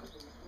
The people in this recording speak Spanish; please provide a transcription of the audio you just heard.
Amén.